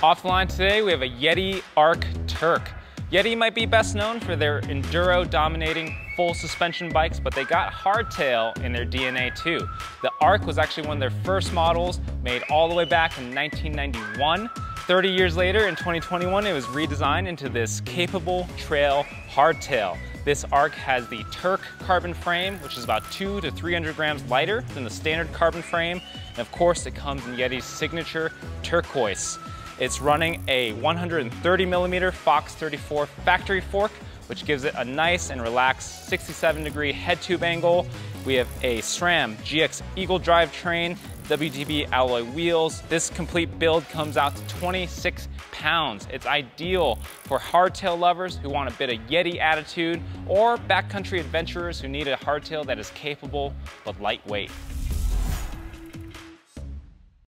Off the line today, we have a Yeti Arc TURQ. Yeti might be best known for their enduro dominating full suspension bikes, but they got hardtail in their DNA too. The Arc was actually one of their first models made all the way back in 1991. 30 years later, in 2021, it was redesigned into this capable trail hardtail. This Arc has the TURQ carbon frame, which is about two to 300 grams lighter than the standard carbon frame. And of course, it comes in Yeti's signature turquoise. It's running a 130 millimeter Fox 34 factory fork, which gives it a nice and relaxed 67 degree head tube angle. We have a SRAM GX Eagle drivetrain, WTB alloy wheels. This complete build comes out to 26 pounds. It's ideal for hardtail lovers who want a bit of Yeti attitude or backcountry adventurers who need a hardtail that is capable but lightweight.